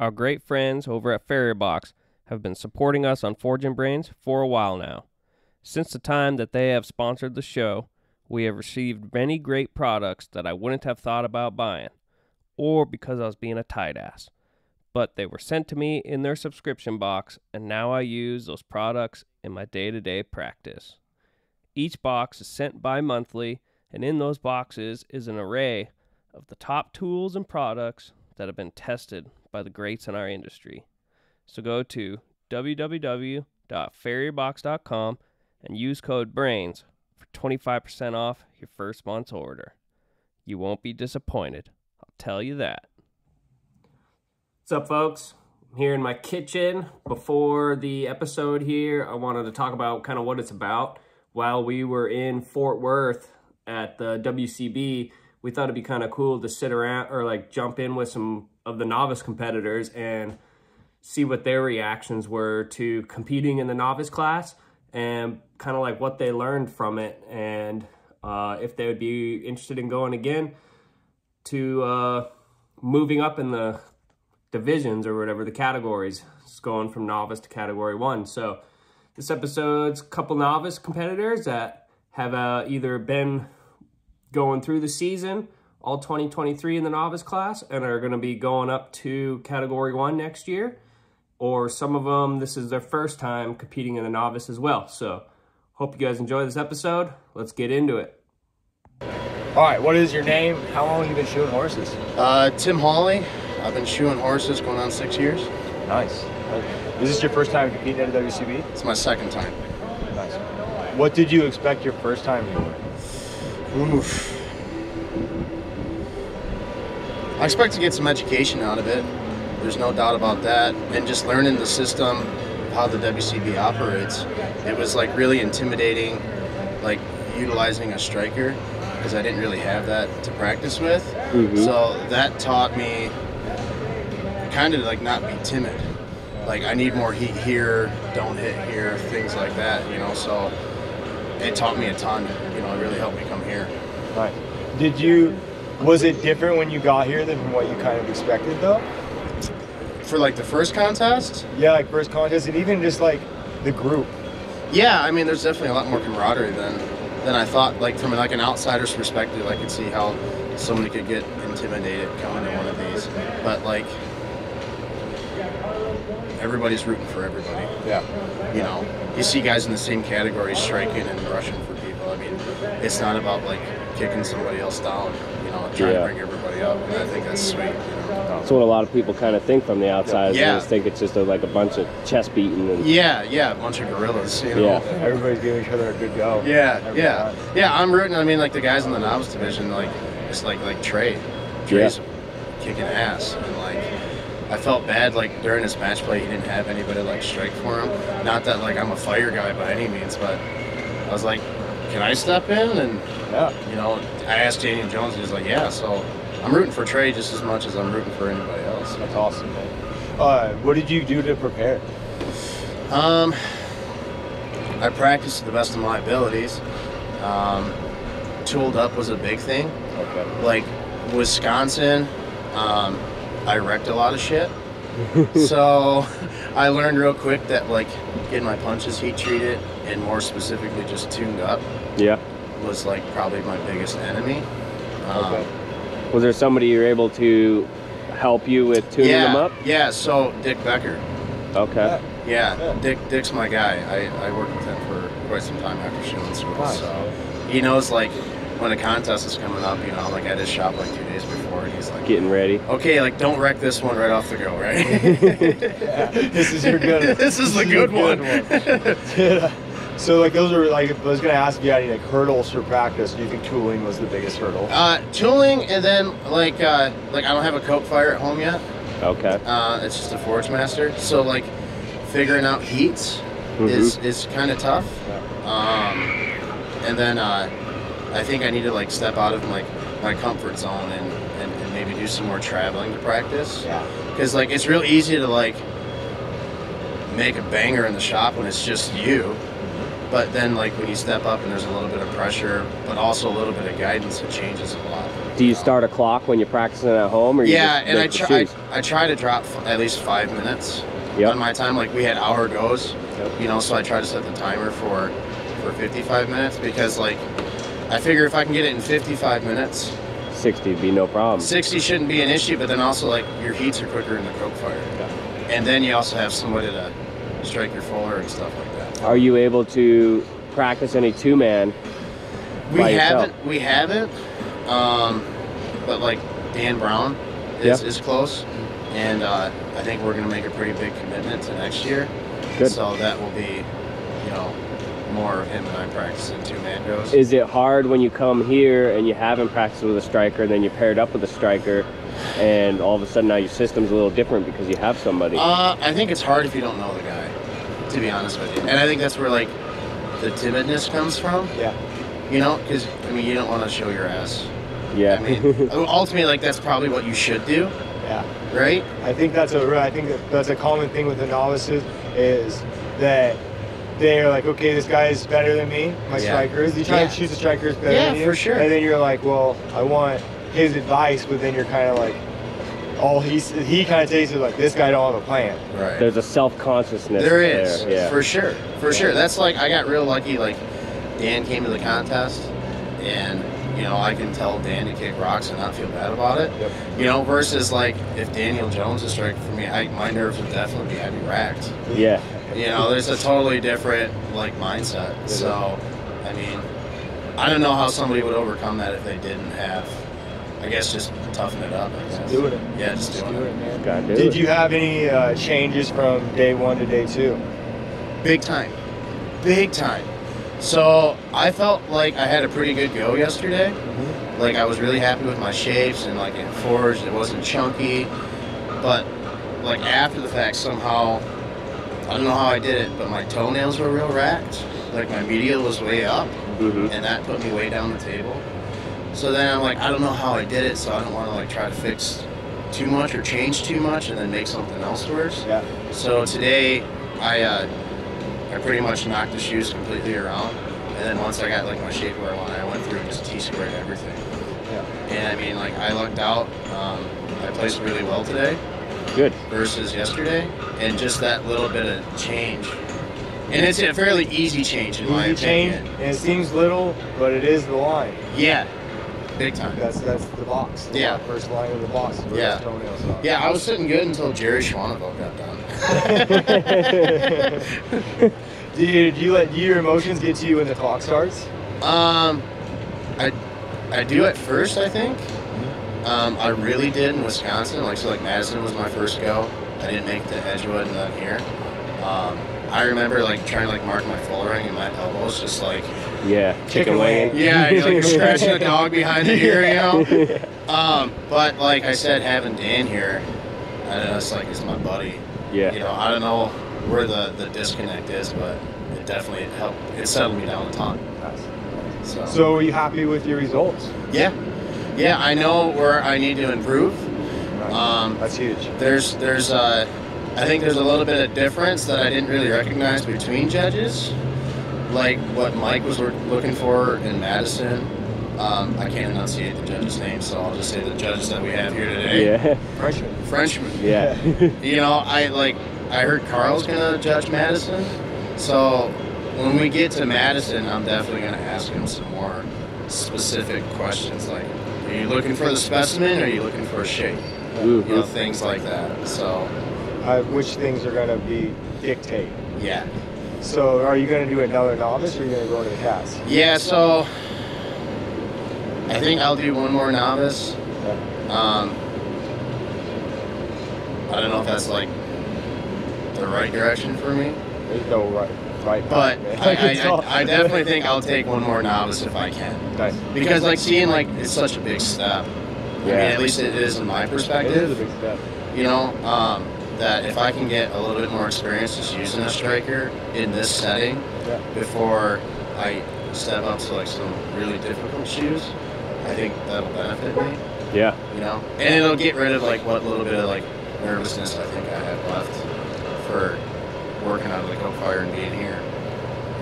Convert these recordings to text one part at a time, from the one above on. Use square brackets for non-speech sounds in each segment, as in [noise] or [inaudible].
Our great friends over at Farrier Box have been supporting us on Forging Brains for a while now. Since the time that they have sponsored the show, we have received many great products that I wouldn't have thought about buying, or because I was being a tight ass. But they were sent to me in their subscription box, and now I use those products in my day to day practice. Each box is sent bi monthly, and in those boxes is an array of the top tools and products that have been tested by the greats in our industry. So go to www.farrierbox.com and use code BRAINS for 25% off your first month's order. You won't be disappointed, I'll tell you that. What's up, folks? I'm here in my kitchen. Before the episode here, I wanted to talk about kind of what it's about. While we were in Fort Worth at the WCB, we thought it'd be kind of cool to sit around or like jump in with some of the novice competitors and see what their reactions were to competing in the novice class and kind of like what they learned from it and uh, if they would be interested in going again to uh, moving up in the divisions or whatever the categories. It's going from novice to category one. So this episode's a couple novice competitors that have uh, either been going through the season all 2023 in the novice class and are going to be going up to category one next year or some of them, this is their first time competing in the novice as well. So hope you guys enjoy this episode. Let's get into it. All right, what is your name? How long have you been shoeing horses? Uh, Tim Hawley. I've been shoeing horses going on six years. Nice. Is this your first time competing at a WCB? It's my second time. Nice. What did you expect your first time doing? Oof. I expect to get some education out of it. There's no doubt about that. And just learning the system, how the WCB operates. It was like really intimidating, like utilizing a striker because I didn't really have that to practice with. Mhm. So that taught me kind of like not be timid. Like I need more heat here, don't hit here, things like that, you know. So it taught me a ton. You know, it really helped me come here. Right. Did you, was it different when you got here than from what you kind of expected though? For like the first contest, Yeah, like first contest and even just like the group. yeah, I mean, there's definitely a lot more camaraderie than than I thought. Like from like an outsider's perspective, I could see how somebody could get intimidated coming to one of these. But like everybody's rooting for everybody. Yeah. You know, you see guys in the same category striking and rushing for people. I mean, it's not about like kicking somebody else down. You know, trying Yeah. to bring everybody up. And I think that's sweet. You know? That's what a lot of people kind of think from the outside. They Yeah. just think it's just a, like a bunch of chest beating and Yeah, yeah, a bunch of gorillas. You know? Yeah. Everybody's giving each other a good go. Yeah, Every yeah, time. yeah. I'm rooting. I mean, like the guys in the novice division, like it's like like Trey, Trey's kicking ass, and like I felt bad like during his match play, he didn't have anybody like strike for him. Not that like I'm a fire guy by any means, but I was like, can I step in? And Yeah. you know, I asked Daniel Jones, he was like, yeah. So I'm rooting for Trey just as much as I'm rooting for anybody else. That's awesome, man. Uh, what did you do to prepare? Um, I practiced to the best of my abilities. Um, tooled up was a big thing. Okay. like Wisconsin, um, I wrecked a lot of shit. [laughs] so I learned real quick that like getting my punches heat treated and more specifically just tuned up yeah. Was like probably my biggest enemy. Um, Okay. Was there somebody you were able to help you with tuning yeah, them up? yeah. So Dick Becker, Okay. yeah, Yeah. Dick Dick's my guy. I, I worked with him for quite some time after shooting school. Nice. So he knows like when a contest is coming up, you know, I'm like at his shop like two days before, and he's like, Getting ready. okay, like don't wreck this one right off the go, right? [laughs] Yeah, this is your good. [laughs] One. this is the good your one. [laughs] Yeah. So like those are like I was gonna ask you any like hurdles for practice. Do you think tooling was the biggest hurdle? uh, tooling, and then like uh, like I don't have a coke fire at home yet. Okay. Uh, it's just a Forge Master, so like figuring out heats is is kind of tough. Um, and then uh, I think I need to like step out of like my comfort zone and, and, and maybe do some more traveling to practice. Yeah. Because like it's real easy to like make a banger in the shop when it's just you. But then, like when you step up and there's a little bit of pressure, but also a little bit of guidance, it changes a lot. Do you start a clock when you're practicing at home, or Yeah, and I try. I, I try to drop f- at least five minutes Yep. on my time. Like we had hour goes, Yep. you know, so I try to set the timer for for 55 minutes because like I figure if I can get it in 55 minutes, 60 would be no problem. 60 shouldn't be an issue. But then also like your heats are quicker in the coke fire, and then you also have somebody to strike your fuller and stuff like that. Are you able to practice any two man? We haven't. We haven't. Um, but like Dan Brown is, is close, and uh, I think we're gonna make a pretty big commitment to next year. Good. So that will be, you know, more of him and I practicing two man goes. Is it hard when you come here and you haven't practiced with a striker, and then you're paired up with a striker, and all of a sudden now your system's a little different because you have somebody? Uh, I think it's hard if you don't know the guy, to be honest with you. And I think that's where like the timidness comes from. Yeah. You know, because I mean, you don't want to show your ass. yeah. I mean, [laughs] ultimately, like that's probably what you should do, Yeah. right? I think that's a I think that's a common thing with the novices is that they're like, okay, this guy is better than me, my Yeah. strikers. You try Yeah. and choose the strikers better Yeah, than you. for sure. And then you're like, well, I want his advice, but then you're kind of like, all he's he kind of takes it like this guy don't have a plan. Right. There's a self consciousness. There is, Yeah. for sure, for sure. That's like I got real lucky. Like Dan came to the contest, and you know I can tell Dan to kick rocks and not feel bad about it. Yep. You know, versus like if Daniel Jones is striking for me, I, my nerves would definitely be I'd be racked. yeah. You know, there's a totally different like mindset. So, I mean, I don't know how somebody would overcome that if they didn't have. I guess just toughen it up. I guess. doing it. Yeah, just doing Do it. it, man. Gotta do Did it. you have any uh, changes from day one to day two? Big time. Big time. So I felt like I had a pretty good go yesterday. Like I was really happy with my shapes and like it forged, it wasn't chunky. But like after the fact somehow I don't know how I did it, but my toenails were real racked. Like my medial was way up Mhm. and that put me way down the table. So then I'm like, I don't know how I did it, so I don't want to like try to fix too much or change too much and then make something else worse. Yeah. So today, I uh, I pretty much knocked the shoes completely around, and then once I got like my shape where I wanted, I went through and just T squared everything. Yeah. And I mean, like I lucked out. Um, I placed really well today Good. versus yesterday, and just that little bit of change. And it's a fairly easy change in my Easy change, and it seems little, but it is the line. Yeah, big time. That's that's the box. The Yeah. First line of the box. where Yeah. toenails are. Yeah, I was sitting good until Jerry Schwaneville got done. [laughs] do you do you let do your emotions get to you when the clock starts? Um, I I do at first. I think. Um, I really did in Wisconsin. Like so, like Madison was my first go. I didn't make it to Edgewood and then here. Um, I remember like trying to like mark my fullering and my elbows just like Yeah. Chicken wing. yeah, you're like [laughs] you're scratching a dog behind the ear, you know. [laughs] Um, but like I said, having Dan here, I know it's like he's my buddy. Yeah. You know, I don't know where the the disconnect is, but it definitely helped. It settled me down a ton. So, So are you happy with your results? yeah, yeah, I know where I need to improve. Um, That's huge. There's there's uh, I think there's a little bit of difference that I didn't really recognize between judges, like what Mike was looking for in Madison. Um, I can't enunciate the judges' names, so I'll just say the judges that we have here today. Yeah. Frenchman. Frenchmen. Yeah. [laughs] You know, I like I heard Carl's gonna judge Madison, so when we get to Madison, I'm definitely gonna ask him some more specific questions, like, are you looking for the specimen, or are you looking for a shape? You know, Mhm. things like that. So, Uh, which things are gonna be dictate? yeah, So are you gonna do another novice or are you gonna go to the cast? yeah. So, I think I'll do one more novice. Um, I don't know if that's like the right direction for me. There's no right, right. But. I, [laughs] I, I, definitely think I'll take one more novice if I can. Nice. Because like seeing like it's such a big step. I mean, Yeah. at least it is in my perspective. It is a big step. You know, um, that if I can get a little bit more experience just using a striker in this setting Yeah. before I step up to like some really difficult shoes, I think that'll benefit me. Yeah. You know, and it'll get rid of like what little bit of like nervousness I think I have left for working out of the coke fire and being here.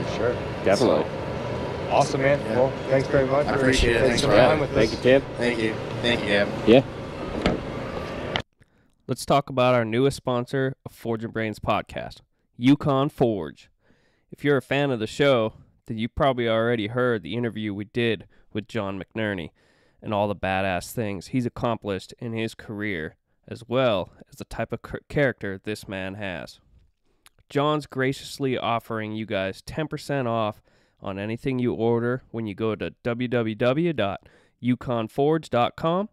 For sure. Definitely. So, awesome, man. Yeah. Well, thanks very much. I appreciate it. Thanks for for having time with Thank us. you, Tim. Thank you. Thank you, Gab. Yeah. Let's talk about our newest sponsor of Forging Brains podcast, Yukon Forge. If you're a fan of the show, then you probably already heard the interview we did with John McNerney and all the badass things he's accomplished in his career, as well as the type of character this man has. John's graciously offering you guys 10% off on anything you order when you go to www.yukonforge.com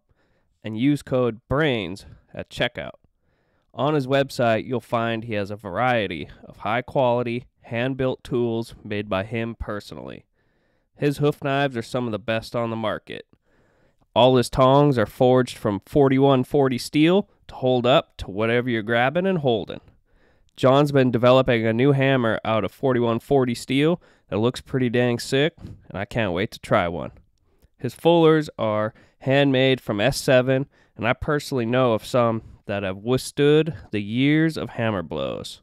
and use code BRAINS at checkout. On his website, you'll find he has a variety of high quality, hand built tools made by him personally. His hoof knives are some of the best on the market. All his tongs are forged from 4140 steel to hold up to whatever you're grabbing and holding. John's been developing a new hammer out of 4140 steel that looks pretty dang sick, and I can't wait to try one. His fullers are handmade from S7, and I personally know of some that have withstood the years of hammer blows.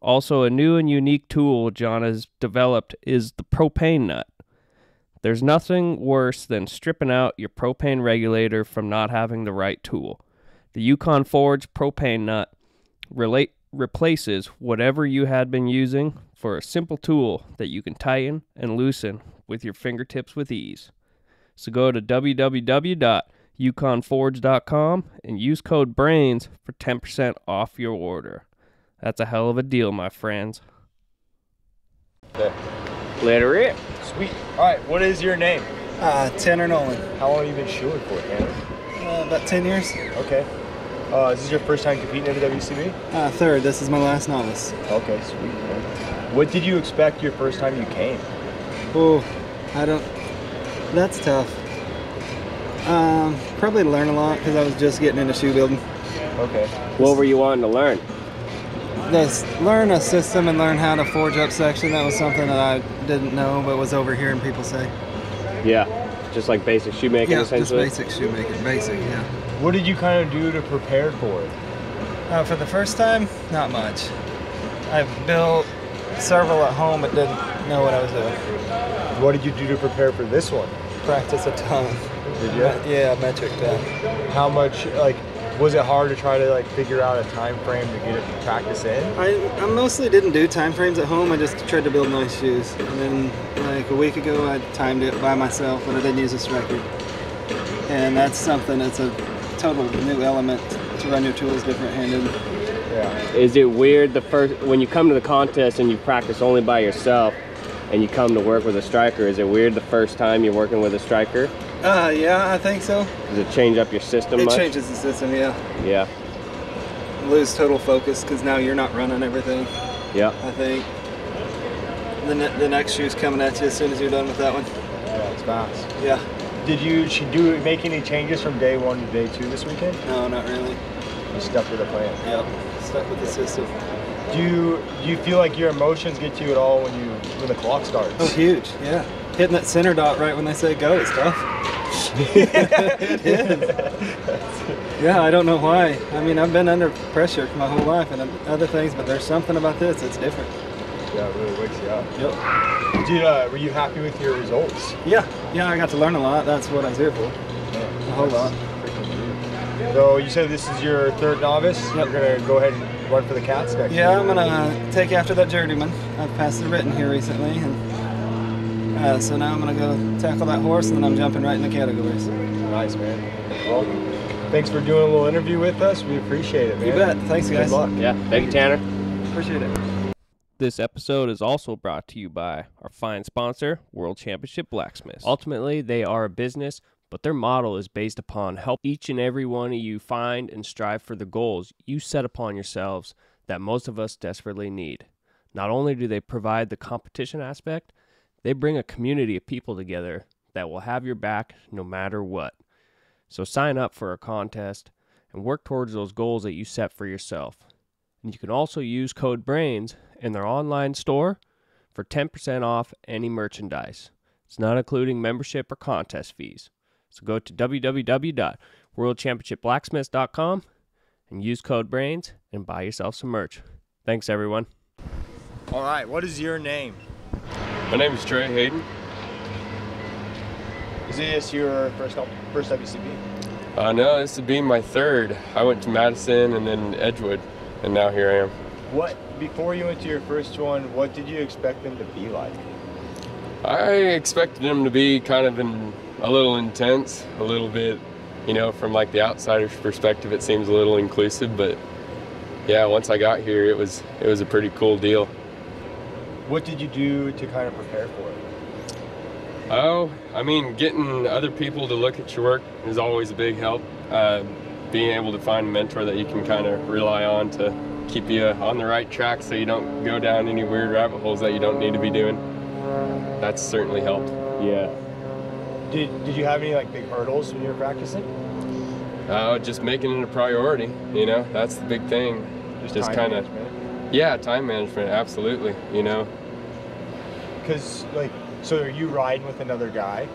Also, a new and unique tool John has developed is the propane nut. There's nothing worse than stripping out your propane regulator from not having the right tool. The Yukon Forge propane nut relate, replaces whatever you had been using for a simple tool that you can tighten and loosen with your fingertips with ease. So go to www.yukonforge.com and use code BRAINS for 10% off your order. That's a hell of a deal, my friends. Later it. Sweet. All right, what is your name? Uh, Tanner Nolan. How long have you been shooting for, Tanner? Uh, about 10 years. Okay. Uh, is this your first time competing in the WCB? Uh, third, this is my last novice. Okay, sweet. Man. What did you expect your first time you came? Oh, I don't. That's tough. Um, probably learn a lot because I was just getting into shoe building. Okay. What were you wanting to learn? Just learn a system and learn how to forge up section. That was something that I didn't know, but was overhearing people say. Yeah. Just like basic shoemaking, yeah, just basic shoemaking. Basic, yeah. What did you kind of do to prepare for it? Uh, for the first time, not much. I've built several at home, but didn't know what I was doing. What did you do to prepare for this one? Practice a ton. Did you? Yeah, metric ton. How much, like, was it hard to try to, like, figure out a time frame to get it to practice in? I, I mostly didn't do time frames at home. I just tried to build nice shoes. And then, like a week ago, I timed it by myself, but I didn't use this striker. And that's something that's a total new element to run your tools different-handed. Yeah. Is it weird the first when you come to the contest and you practice only by yourself and you come to work with a striker? Is it weird the first time you're working with a striker? Uh, yeah, I think so. Does it change up your system It much? changes the system, yeah. Yeah. Lose total focus because now you're not running everything. Yeah. I think. The, ne- the next shoe's coming at you as soon as you're done with that one. Yeah, it's fast. Yeah. Did you should do make any changes from day one to day two this weekend? No, not really. You stuck to the plan. Yep. Stuck with the system. Do you do you feel like your emotions get to you at all when you when the clock starts? Oh, huge! Yeah, hitting that center dot right when they say go is tough. [laughs] Yeah, I don't know why. I mean, I've been under pressure my whole life and other things, but there's something about this that's different. Yeah, it really wakes you up. Yep. Did uh, were you happy with your results? Yeah, yeah, I got to learn a lot. That's what I was here for. A whole lot. So you said this is your third novice. Yep. You're gonna go ahead and run for the cats next Yeah, year. I'm gonna take after that journeyman. I've passed the written here recently, and uh, so now I'm gonna go tackle that horse, and then I'm jumping right in the categories. Nice man. Well, thanks for doing a little interview with us. We appreciate it, man. You bet. Thanks, guys. Good luck. Yeah. Thank you, Tanner. Appreciate it. This episode is also brought to you by our fine sponsor, World Championship Blacksmiths. Ultimately, they are a business, but their model is based upon help each and every one of you find and strive for the goals you set upon yourselves that most of us desperately need. Not only do they provide the competition aspect, they bring a community of people together that will have your back no matter what. So sign up for a contest and work towards those goals that you set for yourself. And you can also use code BRAINS in their online store for 10% off any merchandise. It's not including membership or contest fees. So go to www.worldchampionshipblacksmiths.com and use code BRAINS and buy yourself some merch. Thanks, everyone. All right. What is your name? My name is Trey Hayden. Is this your first first WCB? Uh, no, this would be my third. I went to Madison and then Edgewood, and now here I am. What before you went to your first one? What did you expect them to be like? I expected them to be kind of in, a little intense, a little bit, you know, from like the outsider's perspective, it seems a little inclusive, but yeah, once I got here, it was it was a pretty cool deal. What did you do to kind of prepare for it? Oh, I mean, getting other people to look at your work is always a big help. Uh, being able to find a mentor that you can kind of rely on to keep you on the right track so you don't go down any weird rabbit holes that you don't need to be doing. That's certainly helped. Yeah. Did, did you have any like big hurdles when you were practicing? Uh, just making it a priority, you know, that's the big thing. Just, Just kinda- management? Yeah, time management, absolutely, you know. Because like, so are you riding with another guy?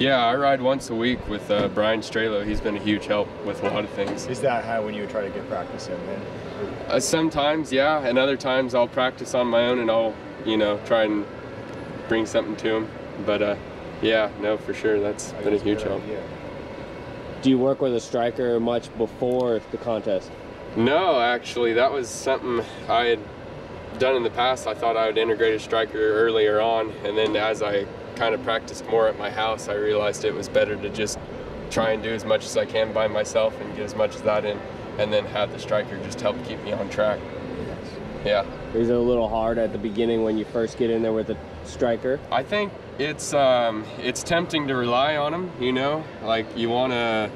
Yeah, I ride once a week with uh, Brian Strelo. He's been a huge help with a lot of things. Is that how when you try to get practice in then? Uh, sometimes, yeah, and other times I'll practice on my own and I'll, you know, try and bring something to him. But uh, yeah, no, for sure, that's I been a huge it's a good help. idea. Do you work with a striker much before the contest? No, actually, that was something I had done in the past. I thought I would integrate a striker earlier on, and then as I kind of practiced more at my house, I realized it was better to just try and do as much as I can by myself and get as much as that in, and then have the striker just help keep me on track. Yeah. Is it a little hard at the beginning when you first get in there with a striker? I think it's um, it's tempting to rely on him. You know, like you want to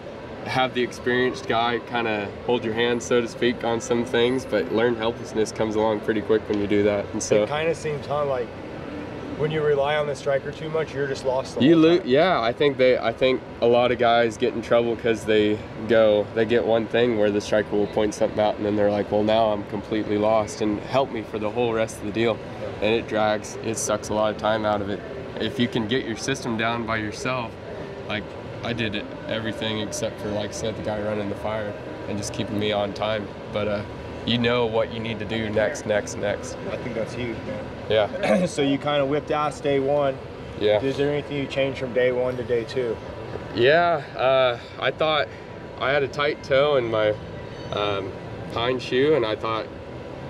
have the experienced guy kind of hold your hand, so to speak, on some things. But learned helplessness comes along pretty quick when you do that, and so it kind of seems, huh, like when you rely on the striker too much, you're just lost. You lose. Yeah, I think they. I think a lot of guys get in trouble because they go, they get one thing where the striker will point something out, and then they're like, well, now I'm completely lost, and help me for the whole rest of the deal, and it drags. It sucks a lot of time out of it. If you can get your system down by yourself, like I did everything except for like I said the guy running the fire and just keeping me on time. But uh, you know what you need to do next, next, next. I think that's huge, man. Yeah, [clears throat] so you kind of whipped ass day one. yeah. Is there anything you changed from day one to day two? Yeah, uh, I thought I had a tight toe in my um, pine shoe, and I thought,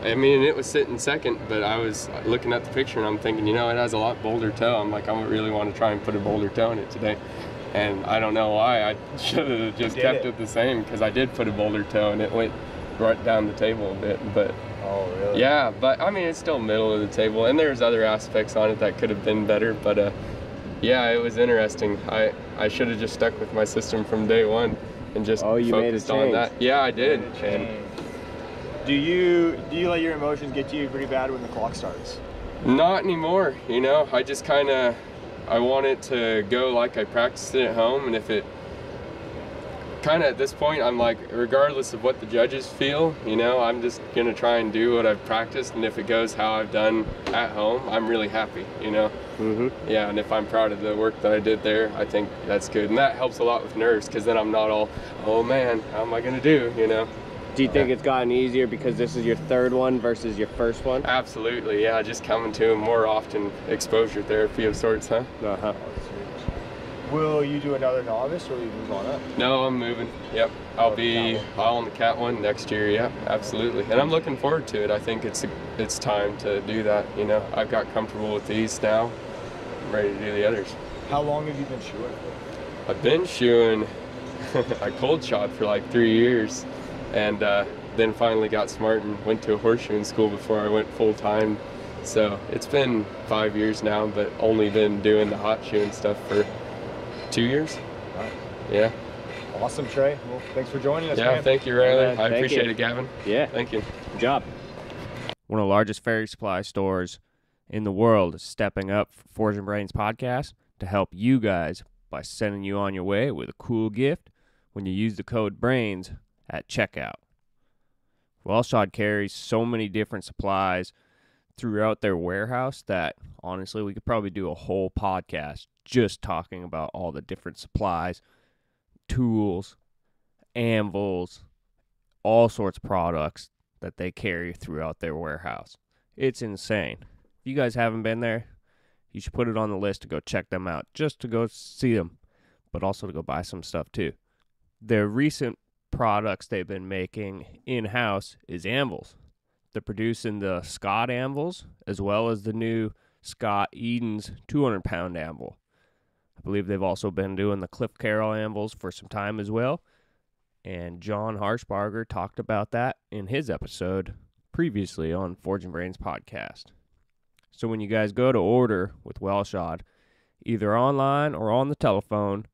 I mean, it was sitting second, but I was looking at the picture and I'm thinking, you know, it has a lot bolder toe. I'm like, I really want to try and put a bolder toe in it today. And I don't know why. I [laughs] should have just kept it. it. the same because I did put a bolder toe and it went right down the table a bit. But Oh, really? yeah, but I mean, it's still middle of the table, and there's other aspects on it that could have been better. But uh, yeah, it was interesting. I I should have just stuck with my system from day one and just Oh, you made a focused on change. that. Yeah, I did. And change. Do you do you let your emotions get to you pretty bad when the clock starts? not anymore. You know, I just kind of I want it to go like I practiced it at home, and if it kind of at this point, I'm like, regardless of what the judges feel, you know, I'm just gonna try and do what I've practiced, and if it goes how I've done at home, I'm really happy. You know. Mm-hmm. Yeah, and if I'm proud of the work that I did there, I think that's good. And that helps a lot with nerves because then I'm not all, oh man, how am I going to do, you know? Do you think it's gotten easier because this is your third one versus your first one? Absolutely, yeah, just coming to them more often, exposure therapy of sorts, huh? Uh-huh. Will you do another novice or will you move on up? No, I'm moving. Yep, I'll be all on the cat one next year. Yep, absolutely. And I'm looking forward to it. I think it's it's time to do that. You know, I've got comfortable with these now. I'm ready to do the others. How long have you been shoeing? I've been shoeing [laughs] a cold shot for like three years, and uh, then finally got smart and went to a horseshoeing school before I went full time. So it's been five years now, but only been doing the hot shoeing stuff for two years. Wow. Yeah. Awesome, Trey. Well, thanks for joining us, Yeah. man. Thank you, Riley. Yeah, I appreciate you. it, Gavin. Yeah. Thank you. Good job. One of the largest farrier supply stores in the world is stepping up for Forging Brains podcast to help you guys by sending you on your way with a cool gift when you use the code BRAINS at checkout. Wellshod carries so many different supplies throughout their warehouse that honestly we could probably do a whole podcast just talking about all the different supplies, tools, anvils, all sorts of products that they carry throughout their warehouse. It's insane. If you guys haven't been there, you should put it on the list to go check them out, just to go see them, but also to go buy some stuff too. Their recent products they've been making in house is anvils. They're producing the Scott anvils as well as the new Scott Eden's 200 pound anvil. I believe they've also been doing the Cliff Carroll anvils for some time as well. And John Harshbarger talked about that in his episode previously on Forging Brains podcast. So when you guys go to order with Wellshod, either online or on the telephone,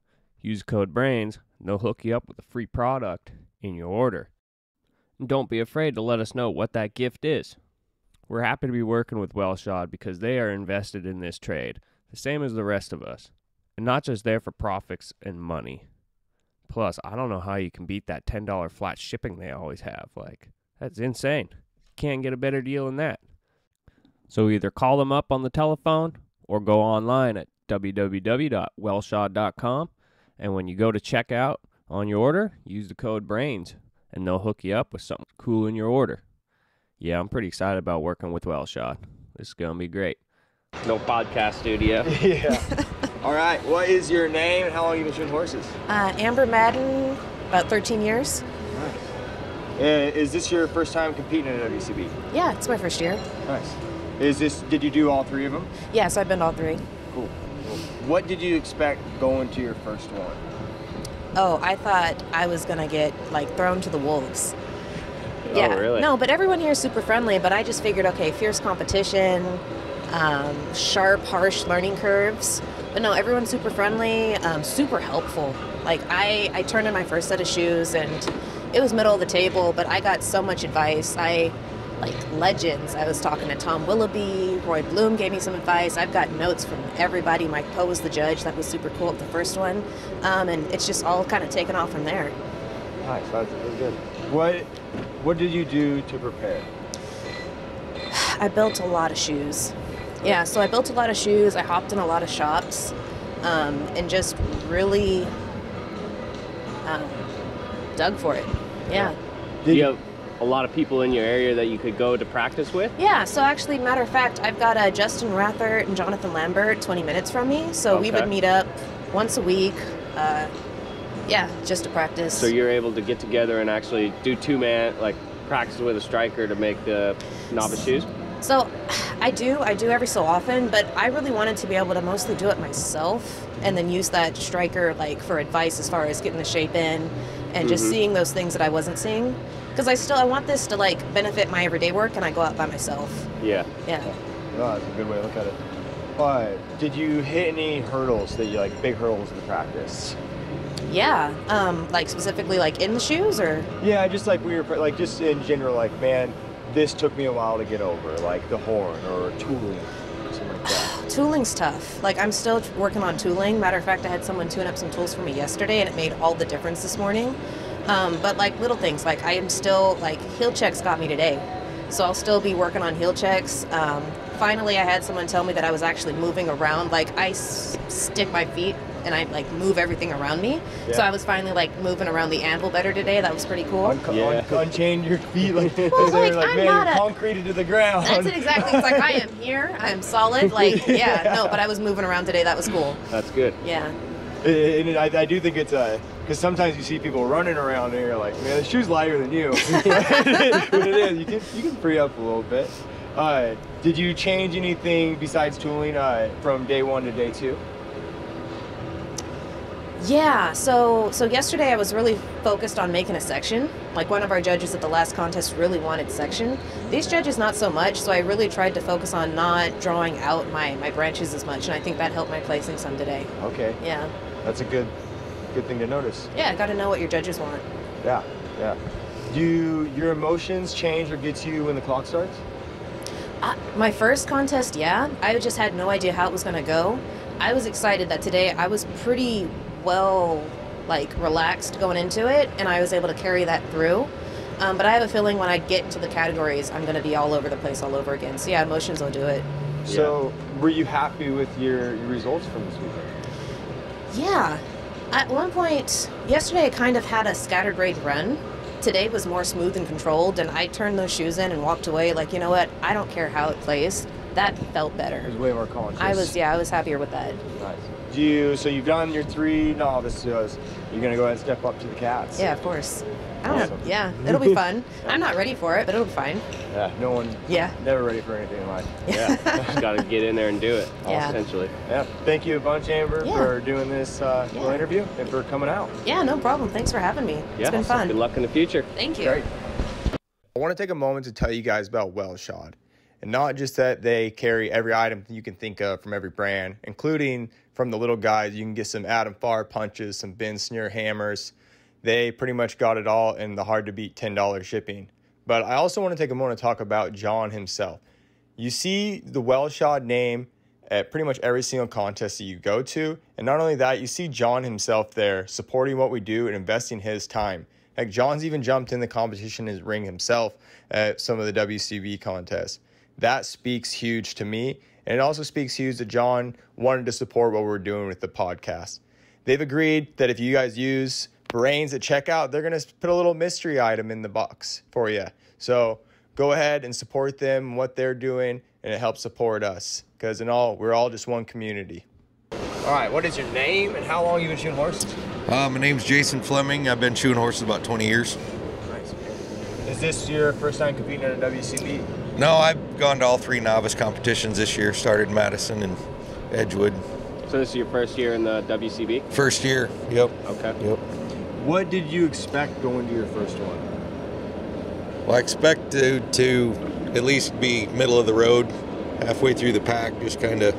use code BRAINS and they'll hook you up with a free product in your order. And don't be afraid to let us know what that gift is. We're happy to be working with Wellshod because they are invested in this trade, the same as the rest of us, and not just there for profits and money. Plus, I don't know how you can beat that $10 flat shipping they always have. Like, that's insane. Can't get a better deal than that. So either call them up on the telephone or go online at www.wellshod.com. And when you go to checkout on your order, use the code BRAINS and they'll hook you up with something cool in your order. Yeah, I'm pretty excited about working with Wellshod. This is going to be great. No podcast studio. [laughs] yeah. [laughs] All right. What is your name and how long have you been shooting horses? Uh, Amber Madden, about 13 years. Nice. Uh, is this your first time competing in a WCB? Yeah, it's my first year. Nice. Is this? Did you do all three of them? Yes, I've been to all three. Cool. Cool. What did you expect going to your first one? Oh, I thought I was gonna get like thrown to the wolves. Oh, Yeah. really? No, but everyone here is super friendly. But I just figured, okay, fierce competition, um, sharp, harsh learning curves. But no, everyone's super friendly, um, super helpful. Like I, I turned in my first set of shoes, and it was middle of the table, but I got so much advice. I like legends. I was talking to Tom Willoughby, Roy Bloom gave me some advice. I've got notes from everybody. Mike Poe was the judge. That was super cool at the first one, um, and it's just all kind of taken off from there. Nice. That's, that's good. What What did you do to prepare? I built a lot of shoes. Yeah, so I built a lot of shoes. I hopped in a lot of shops, um, and just really um, dug for it. Yeah. Do you have a lot of people in your area that you could go to practice with? Yeah, so actually, matter of fact, I've got uh, Justin Rathert and Jonathan Lambert 20 minutes from me. So we would meet up once a week. Uh, yeah, just to practice. So you're able to get together and actually do two man, like practice with a striker to make the novice shoes? So I do, I do every so often, but I really wanted to be able to mostly do it myself and then use that striker like for advice as far as getting the shape in and just Mhm. seeing those things that I wasn't seeing. Because I still I want this to like benefit my everyday work and I go out by myself. Yeah. Yeah. No, that's a good way to look at it. But did you hit any hurdles that you like big hurdles in the practice? Yeah. Um, like specifically like in the shoes or Yeah, just like we were like just in general, like man, this took me a while to get over, like the horn or tooling, something like that. [sighs] tooling's tough. Like I'm still working on tooling. Matter of fact, I had someone tune up some tools for me yesterday, and it made all the difference this morning. Um, but like little things, like I am still like heel checks got me today, so I'll still be working on heel checks. Um, finally, I had someone tell me that I was actually moving around. Like I s- stick my feet and I like move everything around me. So I was finally like moving around the anvil better today. That was pretty cool. Unco- Yeah. un- unchain your feet like, [laughs] Well, they're like, like I'm man, not you're a- concreted to the ground. That's it exactly. It's like I am here. I am solid. [laughs] Like yeah, no, but I was moving around today. That was cool. That's good. Yeah. And and I, I do think it's uh because sometimes you see people running around and you're like, man, the shoe's lighter than you. [laughs] but it is. You can you can free up a little bit. Uh, did you change anything besides tooling uh, from day one to day two? Yeah, so so yesterday I was really focused on making a section. Like one of our judges at the last contest really wanted section. These judges not so much, so I really tried to focus on not drawing out my, my branches as much, and I think that helped my placing some today. Okay, Yeah. that's a good good thing to notice. Yeah, I got to know what your judges want. Yeah, yeah. Do your emotions change or get to you when the clock starts? Uh, my first contest, yeah. I just had no idea how it was going to go. I was excited that today I was pretty well, like, relaxed going into it, and I was able to carry that through. Um, but I have a feeling when I get into the categories, I'm going to be all over the place all over again. So, yeah, emotions will do it. So, were you happy with your, your results from this weekend? Yeah. At one point, yesterday I kind of had a scattered grade run. Today was more smooth and controlled, and I turned those shoes in and walked away like, you know what? I don't care how it plays. that felt better. It was way more conscious. I was yeah, I was happier with that. Nice. Do you? So you've done your three novices. You're gonna go ahead and step up to the cats. Yeah, of course. I Awesome. know. Yeah, it'll be fun. [laughs] I'm not ready for it, but it'll be fine. Yeah. No one. Yeah. Never ready for anything in life. [laughs] Yeah, [laughs] just got to get in there and do it. Yeah. Essentially. Yeah. Thank you a bunch, Amber, Yeah. for doing this uh, little Yeah. interview and for coming out. Yeah, no problem. Thanks for having me. Yeah. It's been fun. Good luck in the future. Thank you. Great. I want to take a moment to tell you guys about Wellshod. And not just that they carry every item you can think of from every brand, including from the little guys, you can get some Adam Farr punches, some Ben Sneer hammers. They pretty much got it all in the hard to beat $10 shipping. But I also want to take a moment to talk about John himself. You see the Wellshod name at pretty much every single contest that you go to. And not only that, you see John himself there supporting what we do and investing his time. Heck, John's even jumped in the competition his ring himself at some of the WCB contests. That speaks huge to me. And it also speaks huge that John wanted to support what we're doing with the podcast. They've agreed that if you guys use brains at checkout, they're going to put a little mystery item in the box for you. So go ahead and support them, what they're doing, and it helps support us. Because in all, we're all just one community. All right, what is your name and how long you been shooting horses? Uh, my name's Jason Fleming. I've been shooting horses about 20 years. Nice. Is this your first time competing at a WCB? No, I've gone to all three novice competitions this year. Started in Madison and Edgewood. So this is your first year in the WCB. First year. Yep. Okay. Yep. What did you expect going to your first one? Well, I expect to, to at least be middle of the road, halfway through the pack, just kind of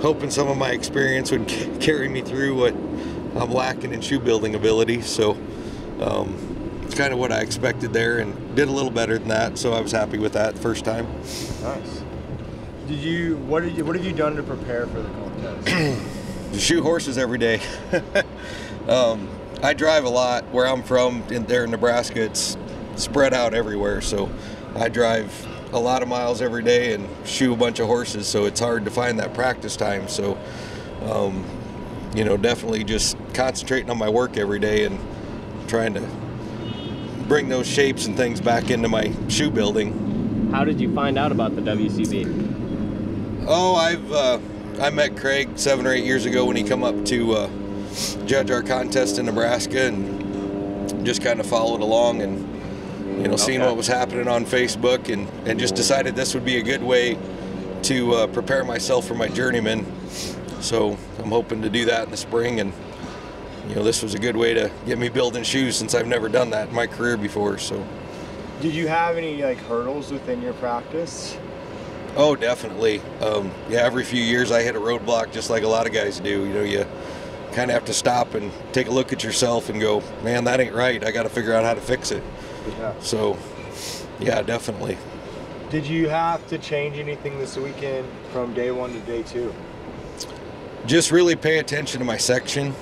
hoping some of my experience would [laughs] carry me through what I'm lacking in shoe building ability. So um, it's kind of what I expected there and did a little better than that. So I was happy with that first time. Nice. Did you what did you what have you done to prepare for the contest? [clears throat] shoe horses every day. [laughs] um, I drive a lot. Where I'm from, in there in Nebraska, it's spread out everywhere. So I drive a lot of miles every day and shoe a bunch of horses. So it's hard to find that practice time. So, um, you know, definitely just concentrating on my work every day and trying to bring those shapes and things back into my shoe building. How did you find out about the WCB? Oh, I've uh, I met Craig seven or eight years ago when he come up to uh, judge our contest in Nebraska, and just kind of followed along and you know seeing what was happening on Facebook, and and just decided this would be a good way to uh, prepare myself for my journeyman. So I'm hoping to do that in the spring, and you know this was a good way to get me building shoes since I've never done that in my career before. So. Did you have any like hurdles within your practice? Oh, definitely. Um, yeah, every few years I hit a roadblock just like a lot of guys do. You know, you kind of have to stop and take a look at yourself and go, man, that ain't right. I got to figure out how to fix it. Yeah. So, yeah, definitely. Did you have to change anything this weekend from day one to day two? Just really pay attention to my section.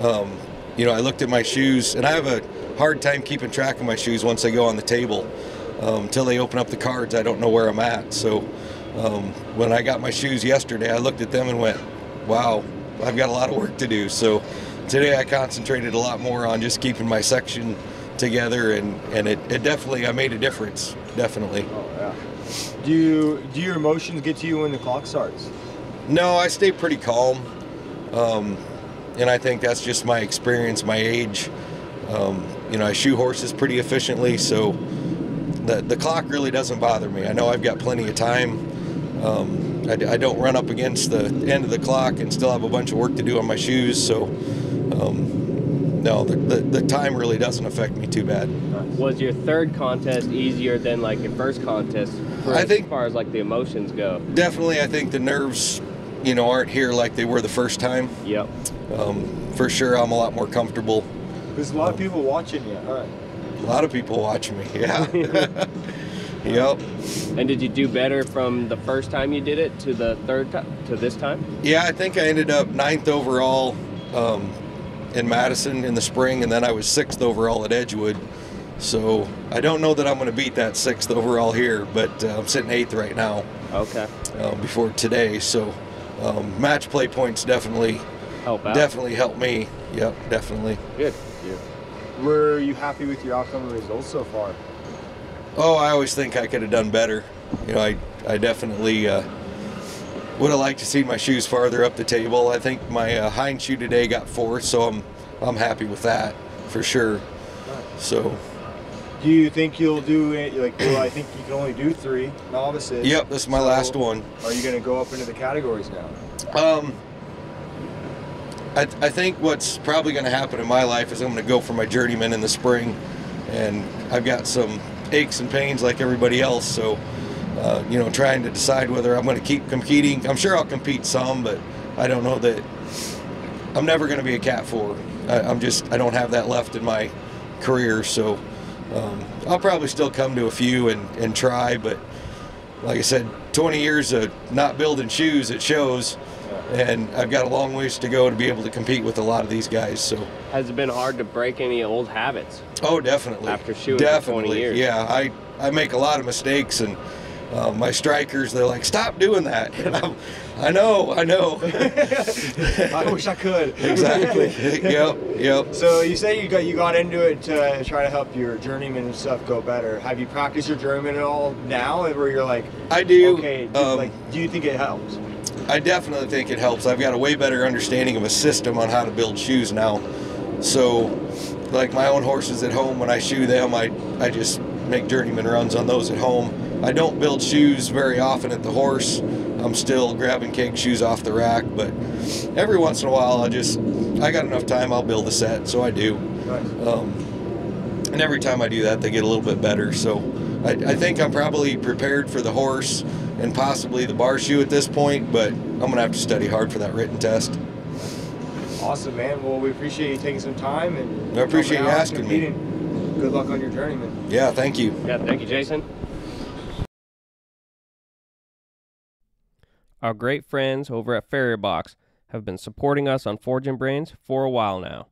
Um, you know, I looked at my shoes, and I have a hard time keeping track of my shoes once they go on the table. Um, until they open up the cards, I don't know where I'm at. So, um, when I got my shoes yesterday, I looked at them and went, wow, I've got a lot of work to do. So, today I concentrated a lot more on just keeping my section together, and, and it, it definitely, I made a difference. Definitely. Oh yeah. Do you do your emotions get to you when the clock starts? No, I stay pretty calm. Um, and I think that's just my experience, my age. Um, you know, I shoe horses pretty efficiently, so the, the clock really doesn't bother me. I know I've got plenty of time. Um, I, I don't run up against the end of the clock and still have a bunch of work to do on my shoes, so um, no, the, the, the time really doesn't affect me too bad. Was your third contest easier than like your first contest? For, I think- as far as like the emotions go. Definitely, I think the nerves, you know, aren't here like they were the first time. Yep. Um, for sure, I'm a lot more comfortable. There's a lot of people watching you. All right. A lot of people watching me. Yeah. [laughs] [laughs] yep. And did you do better from the first time you did it to the third time to this time? Yeah, I think I ended up ninth overall um, in Madison in the spring, and then I was sixth overall at Edgewood. So I don't know that I'm going to beat that sixth overall here, but uh, I'm sitting eighth right now Okay. uh, before today. So um, match play points definitely Help out. definitely helped me. Yep, definitely. Good. Yeah. Were you happy with your outcome and results so far? Oh, I always think I could have done better. You know, I I definitely uh, would have liked to see my shoes farther up the table. I think my uh, hind shoe today got fourth, so I'm I'm happy with that for sure. So. Do you think you'll do it? Like, well, I think you can only do three novices. Yep, this is my So, last one. Are you going to go up into the categories now? Um, I, I think what's probably going to happen in my life is I'm going to go for my journeyman in the spring, and I've got some aches and pains like everybody else. So, uh, you know, trying to decide whether I'm going to keep competing. I'm sure I'll compete some, but I don't know that I'm never going to be a cat four. I, I'm just I don't have that left in my career. So, um, I'll probably still come to a few and, and try, but like I said, 20 years of not building shoes, it shows. And I've got a long ways to go to be able to compete with a lot of these guys. So, Has it been hard to break any old habits? oh, definitely. After shoeing for 20 definitely. years. Yeah, I, I make a lot of mistakes, and uh, my strikers, they're like, stop doing that. [laughs] And I'm, I know, I know. [laughs] I wish I could. [laughs] exactly. yep, yep. So you say you got you got into it to try to help your journeyman and stuff go better. Have you practiced your journeyman at all now, where you're like, I do. okay, do, um, like, do you think it helps? I definitely think it helps. I've got a way better understanding of a system on how to build shoes now. So, like my own horses at home, when I shoe them, I, I just make journeyman runs on those at home. I don't build shoes very often at the horse. I'm still grabbing keg shoes off the rack, but every once in a while, I just, I got enough time, I'll build a set, so I do. Um, and every time I do that, they get a little bit better. So I, I think I'm probably prepared for the horse and possibly the bar shoe at this point, but I'm gonna have to study hard for that written test. Awesome, man. Well, we appreciate you taking some time and I appreciate you asking me. Good luck on your journey, man. Yeah, thank you. Yeah, thank you, Jason. Our great friends over at Farrier Box have been supporting us on Forging Brains for a while now.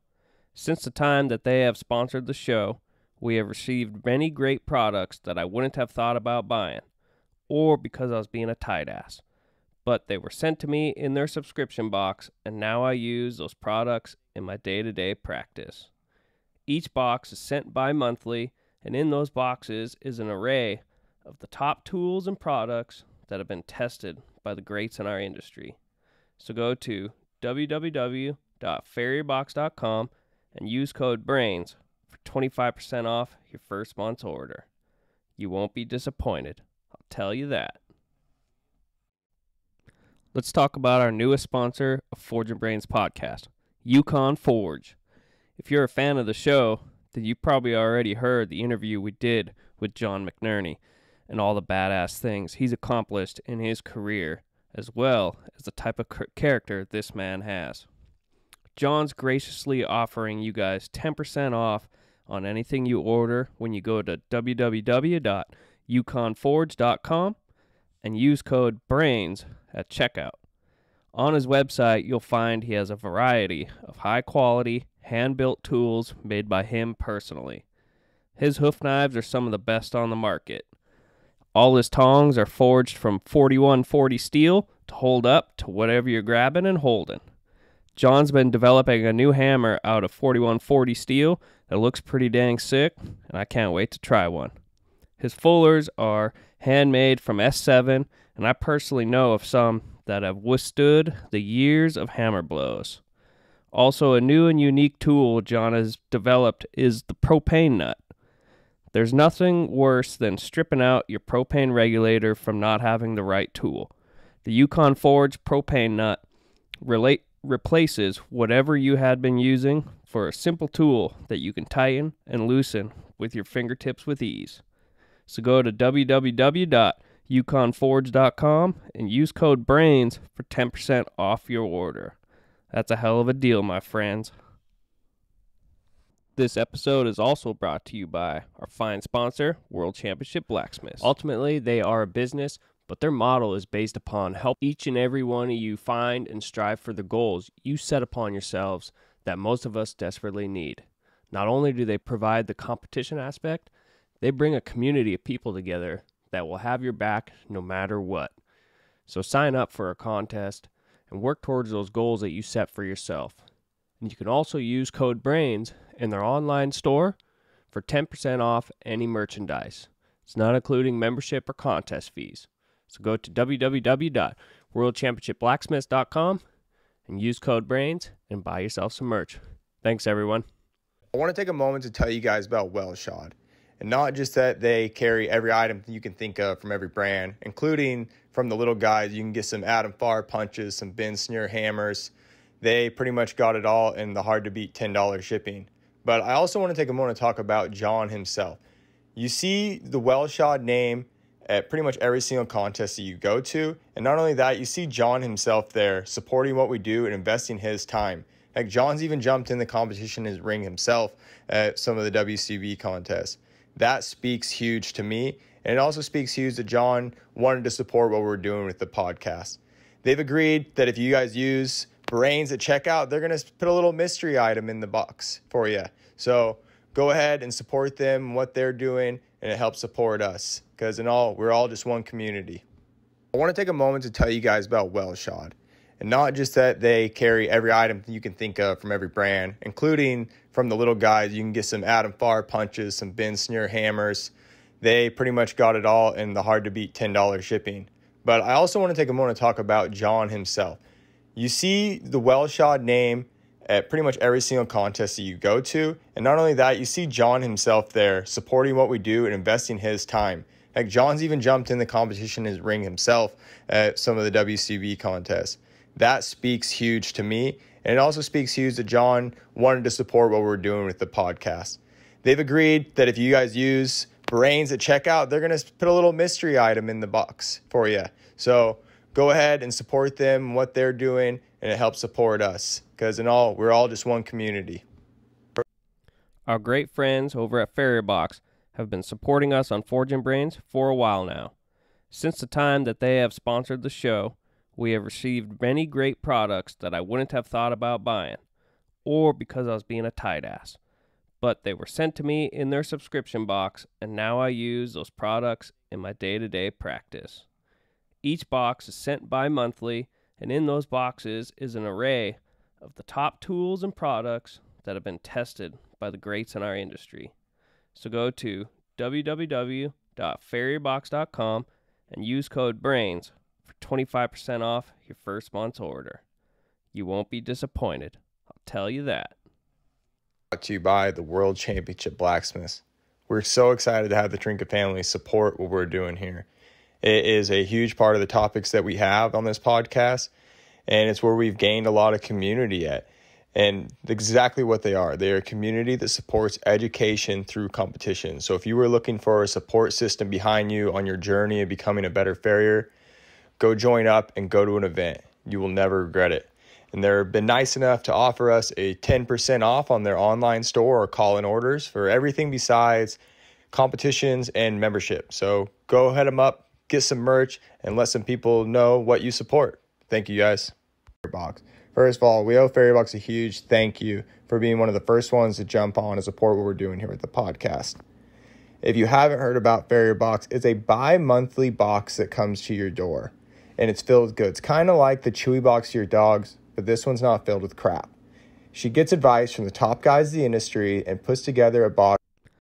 Since the time that they have sponsored the show, we have received many great products that I wouldn't have thought about buying, or because I was being a tight ass. But they were sent to me in their subscription box, and now I use those products in my day to day practice. Each box is sent bi monthly, and in those boxes is an array of the top tools and products that have been tested by the greats in our industry. So go to www.farrierbox.com and use code BRAINS for 25% off your first month's order. You won't be disappointed, tell you that. Let's talk about our newest sponsor of Forging Brains podcast, Yukon Forge. If you're a fan of the show, then you probably already heard the interview we did with John McNerney and all the badass things he's accomplished in his career, as well as the type of ch- character this man has. John's graciously offering you guys 10% off on anything you order when you go to www.yukonforge.com and use code BRAINS at checkout. On his website, you'll find he has a variety of high quality, hand built tools made by him personally. His hoof knives are some of the best on the market. All his tongs are forged from 4140 steel to hold up to whatever you're grabbing and holding. John's been developing a new hammer out of 4140 steel that looks pretty dang sick, and I can't wait to try one. His fullers are handmade from S7, and I personally know of some that have withstood the years of hammer blows. Also, a new and unique tool John has developed is the propane nut. There's nothing worse than stripping out your propane regulator from not having the right tool. The Yukon Forge propane nut relate, replaces whatever you had been using for a simple tool that you can tighten and loosen with your fingertips with ease. So go to www.yukonforge.com and use code BRAINS for 10% off your order. That's a hell of a deal, my friends. This episode is also brought to you by our fine sponsor, World Championship Blacksmiths. Ultimately, they are a business, but their model is based upon help each and every one of you find and strive for the goals you set upon yourselves that most of us desperately need. Not only do they provide the competition aspect, they bring a community of people together that will have your back no matter what. So sign up for a contest and work towards those goals that you set for yourself. And you can also use code BRAINS in their online store for 10% off any merchandise. It's not including membership or contest fees. So go to worldchampionshipblacksmiths.com and use code BRAINS and buy yourself some merch. Thanks, everyone. I want to take a moment to tell you guys about Wellshod. And not just that they carry every item you can think of from every brand, including from the little guys, you can get some Adam Farr punches, some Ben Snure hammers. They pretty much got it all in the hard to beat $10 shipping. But I also want to take a moment to talk about John himself. You see the Wellshod name at pretty much every single contest that you go to. And not only that, you see John himself there supporting what we do and investing his time. Like John's even jumped in the competition in his ring himself at some of the WCB contests. That speaks huge to me. And it also speaks huge that John wanted to support what we're doing with the podcast. They've agreed that if you guys use brains at checkout, they're going to put a little mystery item in the box for you. So go ahead and support them, what they're doing, and it helps support us because in all, we're all just one community. I want to take a moment to tell you guys about Wellshod. And not just that they carry every item you can think of from every brand, including from the little guys, you can get some Adam Farr punches, some Ben Snure hammers. They pretty much got it all in the hard to beat $10 shipping. But I also want to take a moment to talk about John himself. You see the Wellshod name at pretty much every single contest that you go to. And not only that, you see John himself there supporting what we do and investing his time. Like John's even jumped in the competition his ring himself at some of the WCB contests. That speaks huge to me. And it also speaks huge that John wanted to support what we're doing with the podcast. They've agreed that if you guys use brains at checkout, they're going to put a little mystery item in the box for you. So go ahead and support them, what they're doing, and it helps support us because in all, we're all just one community. Our great friends over at Farrier Box have been supporting us on Forging Brains for a while now. Since the time that they have sponsored the show, we have received many great products that I wouldn't have thought about buying, or because I was being a tight ass. But they were sent to me in their subscription box, and now I use those products in my day to day practice. Each box is sent bi monthly, and in those boxes is an array of the top tools and products that have been tested by the greats in our industry. So go to www.farrierbox.com and use code BRAINS 25% off your first month's order. You won't be disappointed. I'll tell you that. Brought to you by the World Championship Blacksmiths. We're so excited to have the Trnka family support what we're doing here. It is a huge part of the topics that we have on this podcast, and it's where we've gained a lot of community at. And exactly what they are. They are a community that supports education through competition. So if you were looking for a support system behind you on your journey of becoming a better farrier, go join up and go to an event. You will never regret it. And they've been nice enough to offer us a 10% off on their online store or call in orders for everything besides competitions and membership. So go head them up, get some merch, and let some people know what you support. Thank you guys. Box. First of all, we owe Farrierbox a huge thank you for being one of the first ones to jump on and support what we're doing here with the podcast. If you haven't heard about Farrierbox, it's a bi-monthly box that comes to your door and it's filled with goods. Kind of like the Chewy box to your dogs, but this one's not filled with crap. She gets advice from the top guys of the industry and puts together a box